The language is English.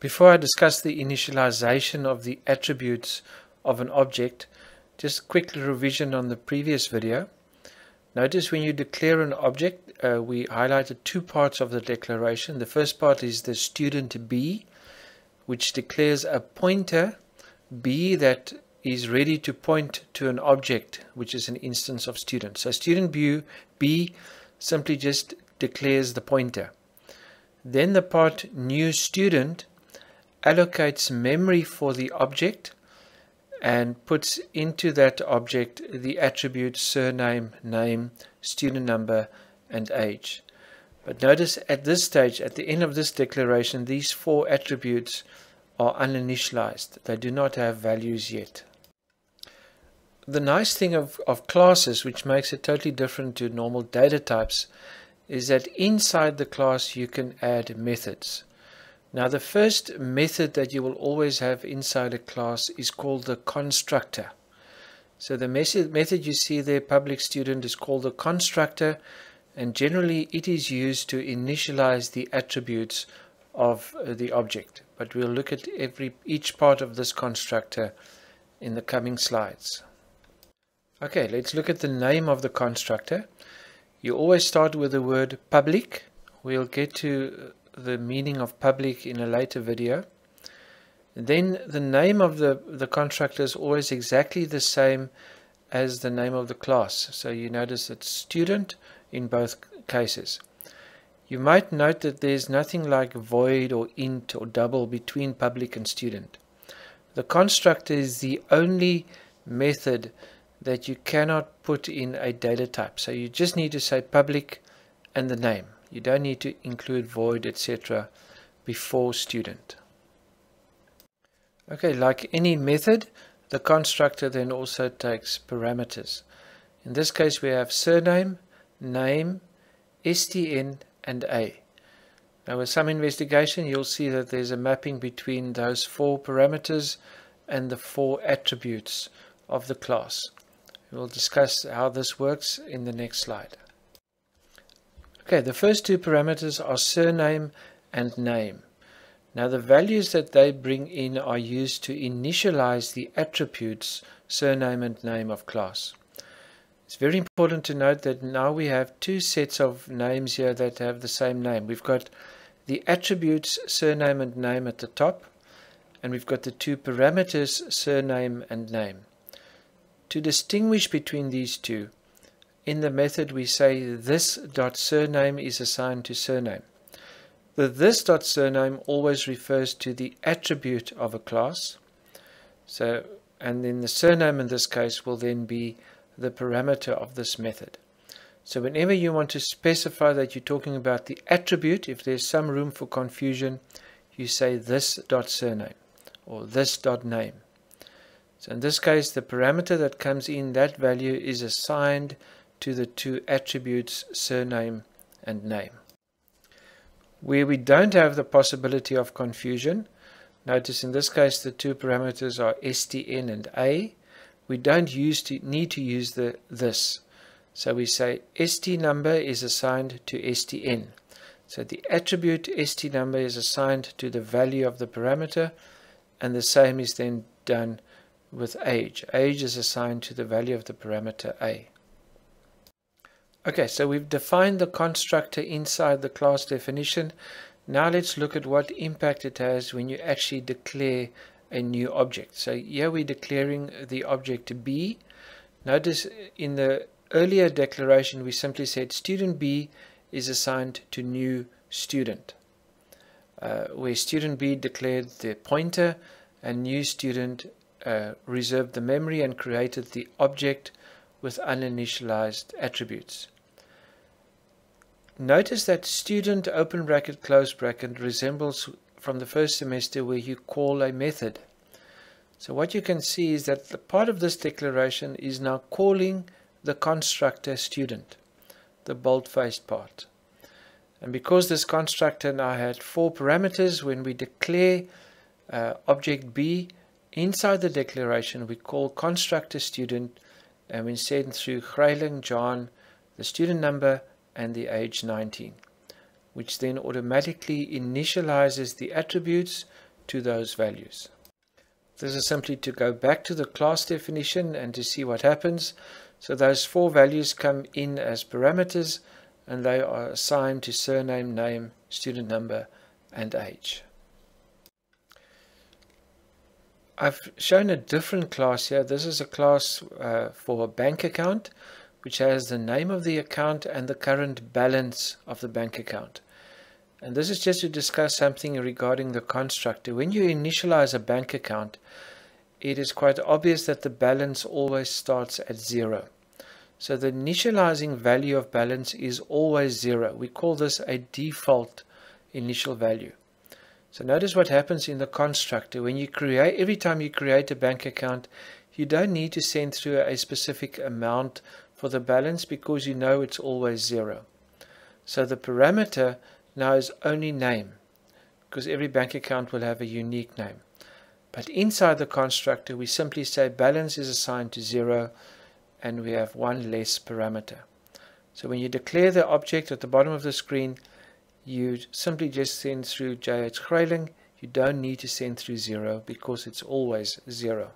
Before I discuss the initialization of the attributes of an object, just a quick revision on the previous video. Notice when you declare an object, uh, we highlighted two parts of the declaration. The first part is the student B, which declares a pointer B that is ready to point to an object, which is an instance of student. So student B, B simply just declares the pointer. Then the part new student allocates memory for the object and puts into that object the attributes surname, name, student number, and age. But notice at this stage, at the end of this declaration, these four attributes are uninitialized. They do not have values yet. The nice thing of, of classes, which makes it totally different to normal data types, is that inside the class you can add methods. Now the first method that you will always have inside a class is called the constructor. So the method, you see there, public student, is called the constructor and generally it is used to initialize the attributes of uh, the object. But we'll look at every each part of this constructor in the coming slides. Okay, let's look at the name of the constructor. You always start with the word public. We'll get to the meaning of public in a later video. Then the name of the, the constructor is always exactly the same as the name of the class. So you notice it's student in both cases. You might note that there's nothing like void or int or double between public and student. The constructor is the only method that you cannot put in a data type. So you just need to say public and the name. You don't need to include void, etc. before student. Okay, like any method, the constructor then also takes parameters. In this case, we have surname, name, STN, and A. Now, with some investigation, you'll see that there's a mapping between those four parameters and the four attributes of the class. We'll discuss how this works in the next slide. Okay, the first two parameters are surname and name. Now the values that they bring in are used to initialize the attributes surname and name of class. It's very important to note that now we have two sets of names here that have the same name. We've got the attributes surname and name at the top and we've got the two parameters surname and name. To distinguish between these two, in the method we say this dot surname is assigned to surname. The this dot surname always refers to the attribute of a class. So, and then the surname in this case will then be the parameter of this method. So whenever you want to specify that you're talking about the attribute, if there's some room for confusion, you say this dot surname or this dot name. So in this case, the parameter that comes in, that value is assigned to the two attributes surname and name. Where we don't have the possibility of confusion, notice in this case the two parameters are stn and a, we don't use to, need to use the this. So we say st number is assigned to stn. So the attribute st number is assigned to the value of the parameter and the same is then done with age. Age is assigned to the value of the parameter a. Okay, so we've defined the constructor inside the class definition. Now let's look at what impact it has when you actually declare a new object. So here we're declaring the object B. Notice in the earlier declaration we simply said student B is assigned to new student. Uh, where student B declared the pointer and new student uh, reserved the memory and created the object with uninitialized attributes. Notice that student open bracket close bracket resembles from the first semester where you call a method. So what you can see is that the part of this declaration is now calling the constructor student, the bold-faced part. And because this constructor now had four parameters, when we declare uh, object B inside the declaration, we call constructor student and we send through Grayling John the student number and the age 19, which then automatically initializes the attributes to those values. This is simply to go back to the class definition and to see what happens. So those four values come in as parameters and they are assigned to surname, name, student number and age. I've shown a different class here. This is a class uh, for a bank account which has the name of the account and the current balance of the bank account. And this is just to discuss something regarding the constructor. When you initialize a bank account, it is quite obvious that the balance always starts at zero. So the initializing value of balance is always zero. We call this a default initial value. So notice what happens in the constructor. When you create, every time you create a bank account, you don't need to send through a specific amount for the balance because you know it's always zero. So the parameter now is only name because every bank account will have a unique name. But inside the constructor, we simply say balance is assigned to zero and we have one less parameter. So when you declare the object at the bottom of the screen, you simply just send through JH Grayling. You don't need to send through zero because it's always zero.